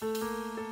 Música